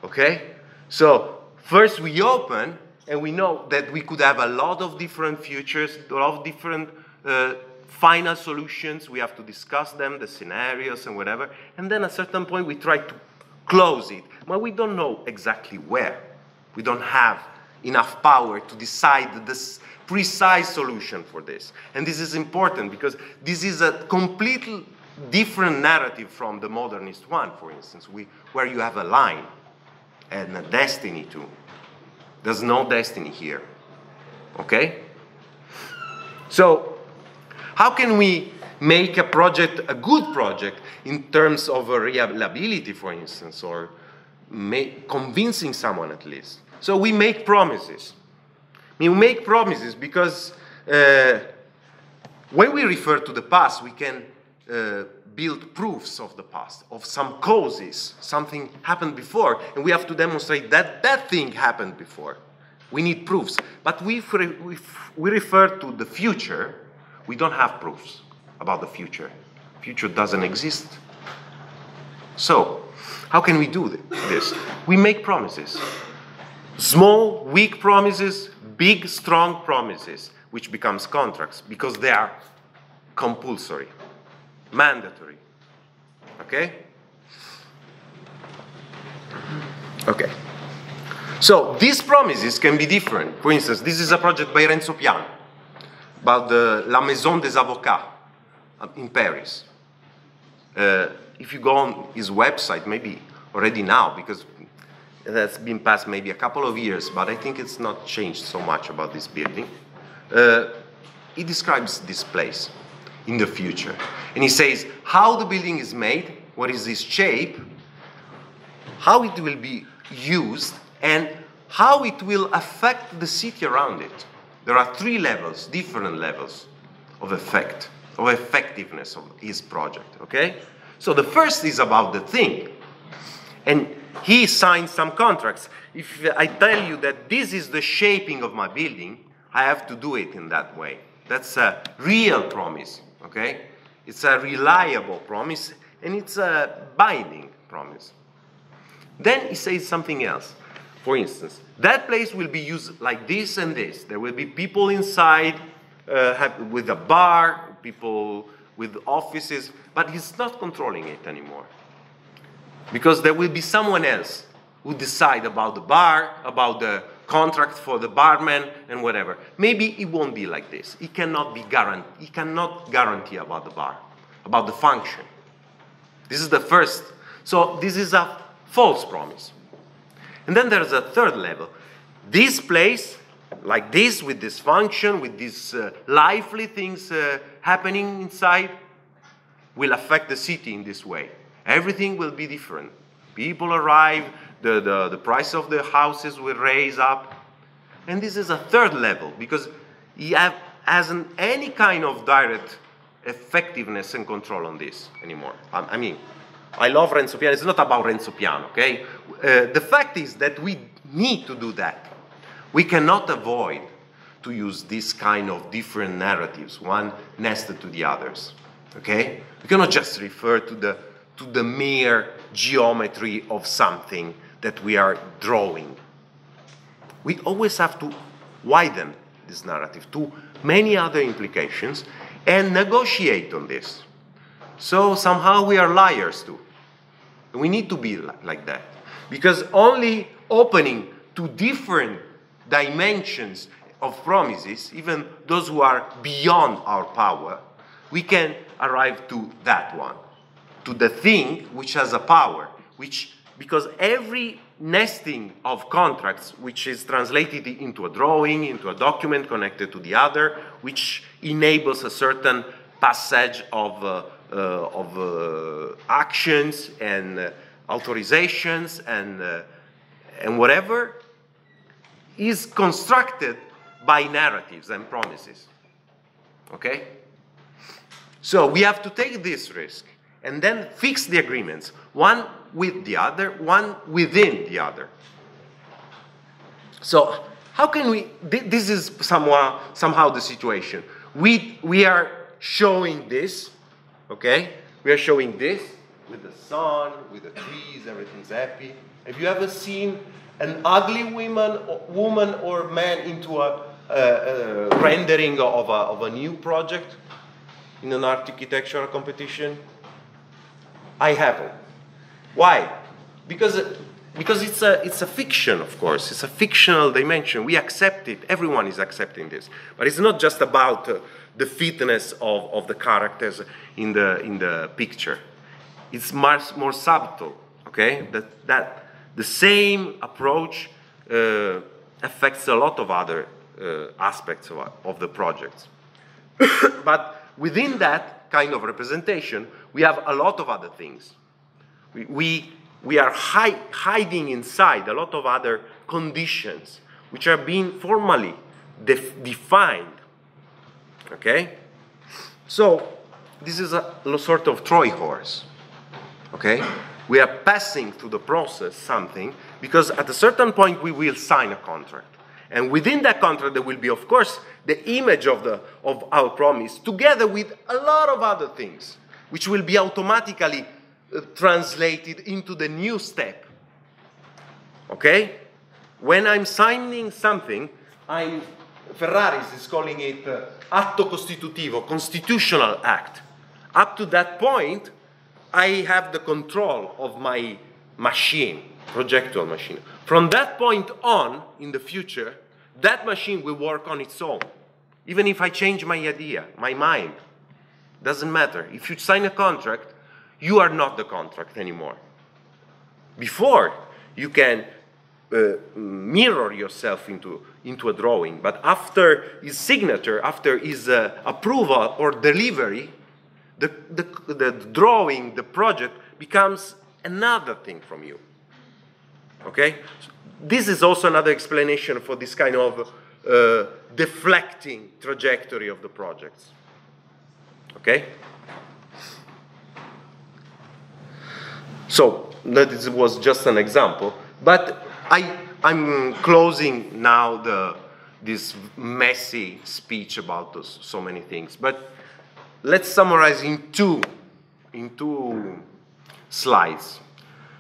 Okay? So, first we open and we know that we could have a lot of different futures, a lot of different uh, final solutions. We have to discuss them, the scenarios and whatever. And then at a certain point we try to close it. But we don't know exactly where. We don't have enough power to decide this precise solution for this. And this is important because this is a completely different narrative from the modernist one, for instance, we, where you have a line and a destiny too. There's no destiny here. Okay? So, how can we make a project a good project in terms of reliability, for instance, or convincing someone at least? So, we make promises. We make promises because uh, when we refer to the past, we can uh, build proofs of the past, of some causes. Something happened before, and we have to demonstrate that that thing happened before. We need proofs. But if we refer to the future, we don't have proofs about the future. Future doesn't exist. So, how can we do this? We make promises. Small, weak promises, big, strong promises, which becomes contracts because they are compulsory, mandatory. Okay? Okay. So these promises can be different. For instance, this is a project by Renzo Piano about the La Maison des Avocats in Paris. Uh, if you go on his website, maybe already now, because that's been past maybe a couple of years, but I think it's not changed so much about this building. Uh, he describes this place in the future. And he says how the building is made, what is its shape, how it will be used, and how it will affect the city around it. There are three levels, different levels of effect, of effectiveness of his project, okay? So the first is about the thing. And he signed some contracts. If I tell you that this is the shaping of my building, I have to do it in that way. That's a real promise, okay? It's a reliable promise and it's a binding promise. Then he says something else. For instance, that place will be used like this and this. There will be people inside uh, have, with a bar, people with offices, but he's not controlling it anymore. Because there will be someone else who decide about the bar, about the contract for the barman and whatever. Maybe it won't be like this. It cannot be guarantee, It cannot guarantee about the bar, about the function. This is the first. So this is a false promise. And then there's a third level. This place, like this, with this function, with these uh, lively things uh, happening inside, will affect the city in this way. Everything will be different. People arrive, the, the, the price of the houses will raise up. And this is a third level because he have, hasn't any kind of direct effectiveness and control on this anymore. I, I mean, I love Renzo Piano. It's not about Renzo Piano, okay? Uh, the fact is that we need to do that. We cannot avoid to use this kind of different narratives, one nested to the others, okay? We cannot just refer to the, to the mere geometry of something that we are drawing. We always have to widen this narrative to many other implications and negotiate on this. So somehow we are liars too. We need to be like that. Because only opening to different dimensions of promises, even those who are beyond our power, we can arrive to that one, to the thing which has a power, which, because every nesting of contracts, which is translated into a drawing, into a document connected to the other, which enables a certain passage of, uh, uh, of uh, actions and uh, authorizations and, uh, and whatever, is constructed by narratives and promises. Okay? So we have to take this risk and then fix the agreements, one with the other, one within the other. So how can we, this is somehow, somehow the situation. We, we are showing this, okay? We are showing this with the sun, with the trees, everything's happy. Have you ever seen an ugly woman, woman or man into a, a, a rendering of a, of a new project in an architectural competition? I haven't. Why? Because because it's a, it's a fiction, of course. It's a fictional dimension. We accept it. Everyone is accepting this. But it's not just about uh, the fitness of, of the characters in the, in the picture. It's much more subtle, okay? That, that the same approach uh, affects a lot of other uh, aspects of, of the projects. but within that kind of representation, we have a lot of other things. We, we, are hi hiding inside a lot of other conditions which are being formally def defined. Okay? So, this is a sort of Troy horse. Okay? We are passing through the process something because at a certain point we will sign a contract. And within that contract, there will be, of course, the image of, the, of our promise, together with a lot of other things, which will be automatically translated into the new step. Okay? When I'm signing something, I'm, Ferraris is calling it uh, atto costitutivo, constitutional act. Up to that point, I have the control of my machine, projectual machine. From that point on, in the future, that machine will work on its own. Even if I change my idea, my mind, doesn't matter. If you sign a contract, you are not the contract anymore. Before, you can uh, mirror yourself into, into a drawing, but after his signature, after his uh, approval or delivery, the, the, the drawing, the project becomes another thing from you. Okay? This is also another explanation for this kind of uh, deflecting trajectory of the projects. Okay? So that was just an example, but I, I'm closing now the, this messy speech about those, so many things. But let's summarize in two, in two slides.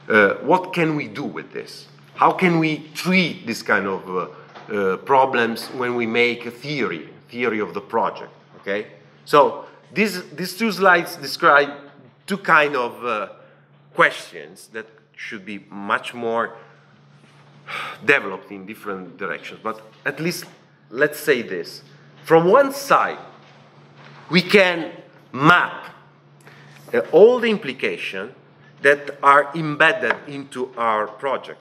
Uh, what can we do with this? How can we treat this kind of uh, uh, problems when we make a theory, theory of the project? Okay. So these these two slides describe two kind of uh, questions that should be much more developed in different directions. But at least let's say this: from one side, we can map uh, all the implications that are embedded into our project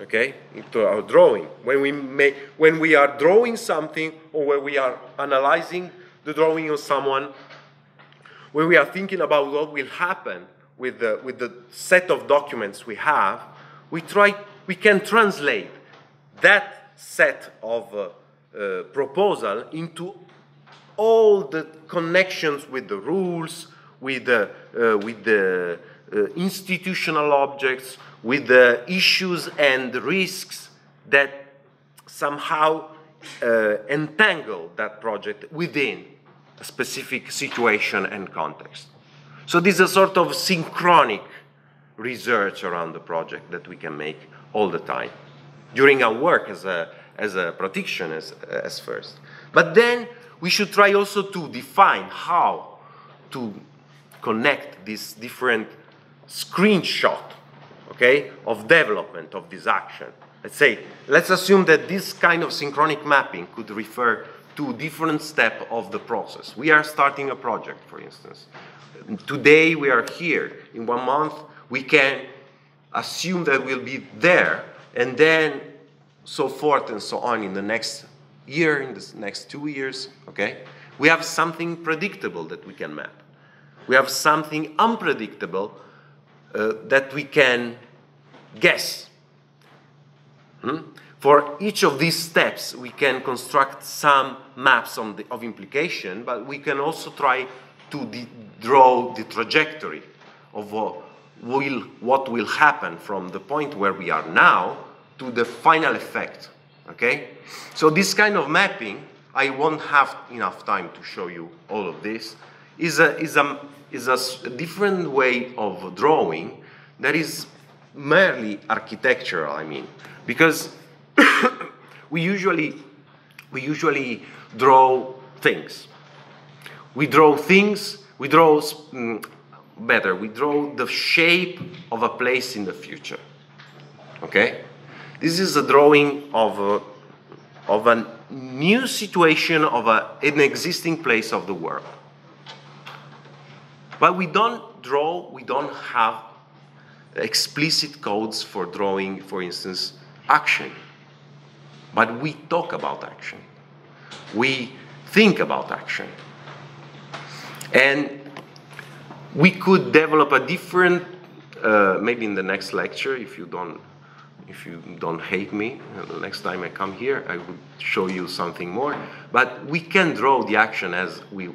okay? Into our drawing. When we make when we are drawing something or when we are analyzing the drawing of someone when we are thinking about what will happen with the with the set of documents we have we try we can translate that set of uh, uh, proposal into all the connections with the rules with the uh, with the uh, institutional objects with the issues and risks that somehow uh, entangle that project within a specific situation and context. So this is a sort of synchronic research around the project that we can make all the time during our work as a, as a protection as, as first. But then we should try also to define how to connect these different screenshot okay, of development of this action. Let's say, let's assume that this kind of synchronic mapping could refer to different step of the process. We are starting a project, for instance. Today we are here. In one month, we can assume that we'll be there, and then so forth and so on in the next year, in the next two years, okay? We have something predictable that we can map. We have something unpredictable uh, that we can guess. Hmm? For each of these steps, we can construct some maps the, of implication, but we can also try to draw the trajectory of uh, will, what will happen from the point where we are now to the final effect. Okay? So this kind of mapping, I won't have enough time to show you all of this, is a, is a, is a different way of drawing that is merely architectural, I mean, because we usually we usually draw things. We draw things. We draw mm, better. We draw the shape of a place in the future. Okay? This is a drawing of a, of a new situation of a, an existing place of the world. But we don't draw, we don't have explicit codes for drawing, for instance, action. But we talk about action. We think about action. And we could develop a different, uh, maybe in the next lecture, if you don't, if you don't hate me, the next time I come here, I will show you something more. But we can draw the action as we,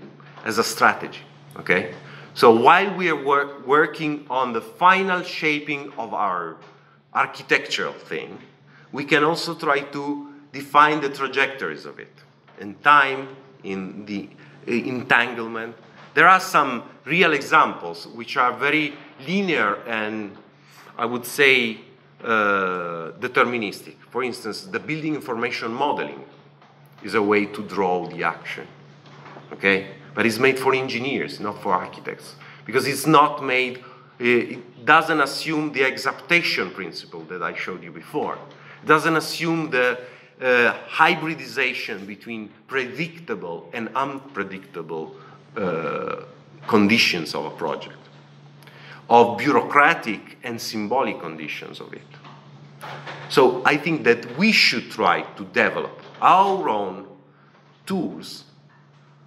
as a strategy. Okay. So while we are work, working on the final shaping of our architectural thing, we can also try to define the trajectories of it in time, in the entanglement. There are some real examples which are very linear and I would say uh, deterministic. For instance, the building information modeling is a way to draw the action. Okay? But it's made for engineers, not for architects. Because it's not made, it doesn't assume the exaptation principle that I showed you before. It doesn't assume the uh, hybridization between predictable and unpredictable uh, conditions of a project, of bureaucratic and symbolic conditions of it. So I think that we should try to develop our own tools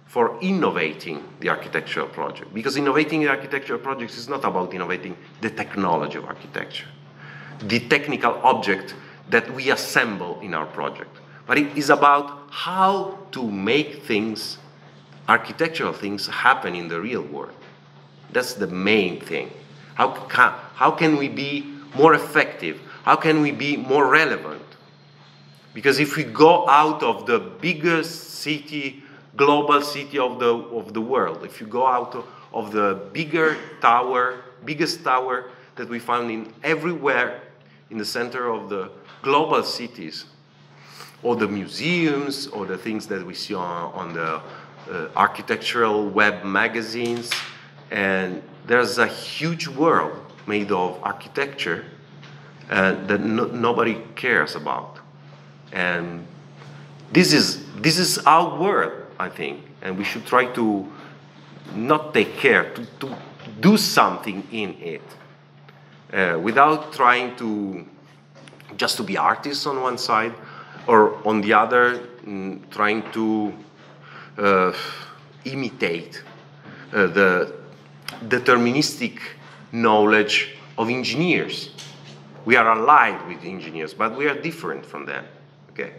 for innovating the architectural project. Because innovating the architectural projects is not about innovating the technology of architecture, the technical object that we assemble in our project, but it is about how to make things, architectural things, happen in the real world. That's the main thing. How can, how can we be more effective? How can we be more relevant? Because if we go out of the biggest city, global city of the, of the world, if you go out of, of the bigger tower, biggest tower that we found in everywhere in the center of the global cities, or the museums, or the things that we see on, on the uh, architectural web magazines. And there's a huge world made of architecture uh, that no, nobody cares about. And this is, this is our world, I think, and we should try to not take care, to, to do something in it uh, without trying to just to be artists on one side, or on the other, mm, trying to uh, imitate uh, the deterministic knowledge of engineers. We are allied with engineers, but we are different from them. Okay.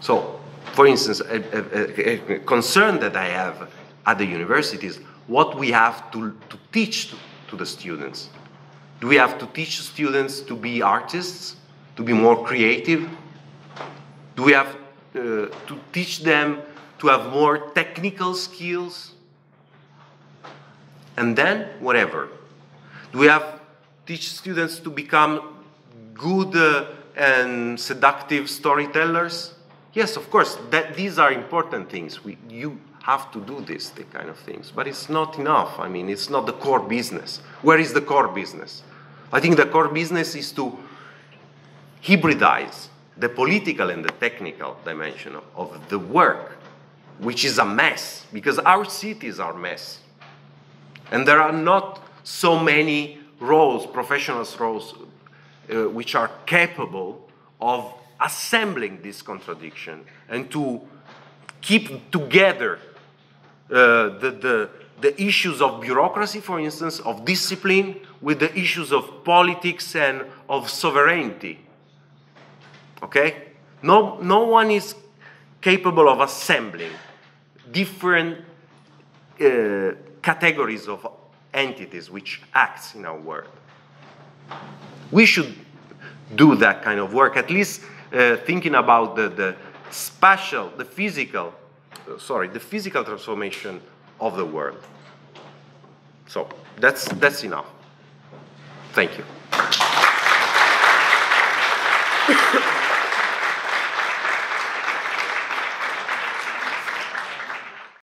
So, for instance, a, a, a concern that I have at the universities, what we have to, to teach to, to the students. Do we have to teach students to be artists? To be more creative? Do we have uh, to teach them to have more technical skills? And then, whatever. Do we have teach students to become good uh, and seductive storytellers? Yes, of course, that, these are important things. We, you have to do this, the kind of things. But it's not enough. I mean, it's not the core business. Where is the core business? I think the core business is to hybridize the political and the technical dimension of the work, which is a mess, because our cities are a mess. And there are not so many roles, professional roles, uh, which are capable of assembling this contradiction and to keep together uh, the, the, the issues of bureaucracy, for instance, of discipline, with the issues of politics and of sovereignty. Okay? No, no one is capable of assembling different uh, categories of entities which acts in our world. We should do that kind of work, at least uh, thinking about the, the spatial, the physical, uh, sorry, the physical transformation of the world. So that's, that's enough. Thank you.